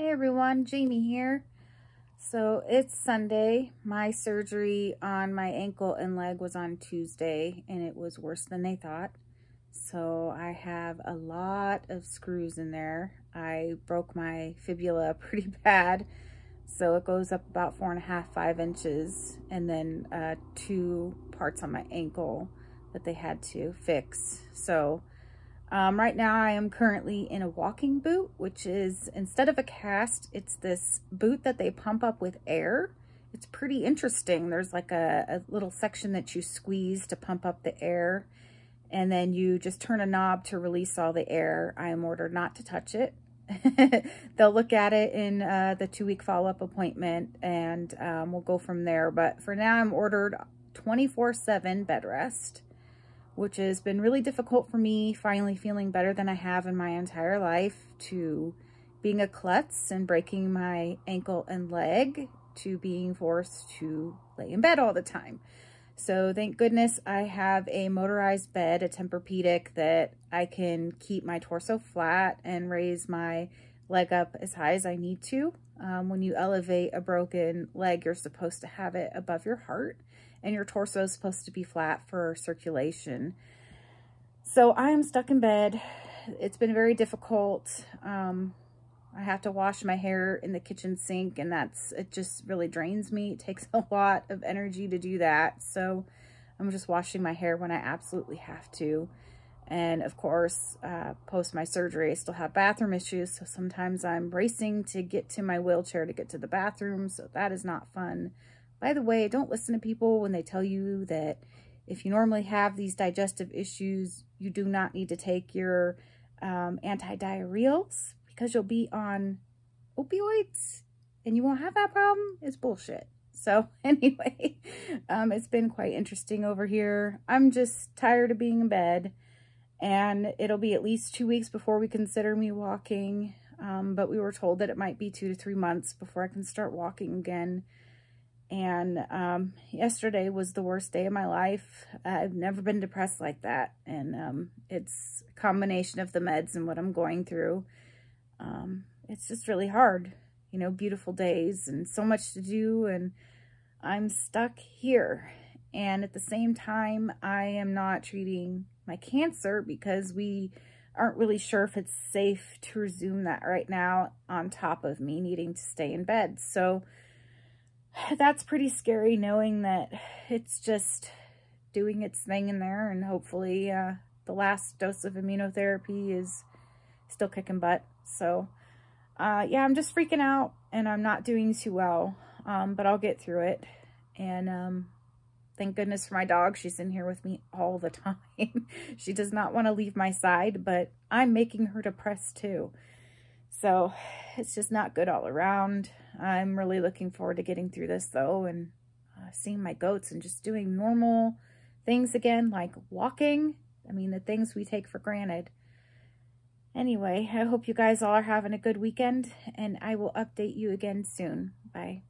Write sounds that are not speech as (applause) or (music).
Hey everyone, Jamie here. So it's Sunday. My surgery on my ankle and leg was on Tuesday and it was worse than they thought. So I have a lot of screws in there. I broke my fibula (laughs) pretty bad. So it goes up about four and a half, five inches and then uh, two parts on my ankle that they had to fix. So um, right now I am currently in a walking boot, which is, instead of a cast, it's this boot that they pump up with air. It's pretty interesting. There's like a, a little section that you squeeze to pump up the air, and then you just turn a knob to release all the air. I am ordered not to touch it. (laughs) They'll look at it in uh, the two-week follow-up appointment, and um, we'll go from there. But for now, I'm ordered 24-7 bed rest which has been really difficult for me, finally feeling better than I have in my entire life, to being a klutz and breaking my ankle and leg, to being forced to lay in bed all the time. So thank goodness I have a motorized bed, a Tempur-Pedic, that I can keep my torso flat and raise my leg up as high as I need to. Um, when you elevate a broken leg, you're supposed to have it above your heart and your torso is supposed to be flat for circulation. So I am stuck in bed. It's been very difficult. Um, I have to wash my hair in the kitchen sink and that's, it just really drains me. It takes (laughs) a lot of energy to do that. So I'm just washing my hair when I absolutely have to. And of course, uh, post my surgery, I still have bathroom issues. So sometimes I'm racing to get to my wheelchair to get to the bathroom. So that is not fun. By the way, don't listen to people when they tell you that if you normally have these digestive issues, you do not need to take your um, anti-diarrheals because you'll be on opioids and you won't have that problem. It's bullshit. So (laughs) anyway, um, it's been quite interesting over here. I'm just tired of being in bed and it'll be at least two weeks before we consider me walking. Um, but we were told that it might be two to three months before I can start walking again. And um, yesterday was the worst day of my life. I've never been depressed like that. And um, it's a combination of the meds and what I'm going through. Um, it's just really hard, you know, beautiful days and so much to do. And I'm stuck here. And at the same time, I am not treating my cancer because we aren't really sure if it's safe to resume that right now on top of me needing to stay in bed. So that's pretty scary knowing that it's just doing its thing in there and hopefully uh, the last dose of immunotherapy is still kicking butt. So uh, yeah, I'm just freaking out and I'm not doing too well, um, but I'll get through it. And um, thank goodness for my dog. She's in here with me all the (laughs) time. she does not want to leave my side, but I'm making her depressed too. So it's just not good all around. I'm really looking forward to getting through this though and uh, seeing my goats and just doing normal things again like walking. I mean, the things we take for granted. Anyway, I hope you guys all are having a good weekend and I will update you again soon. Bye.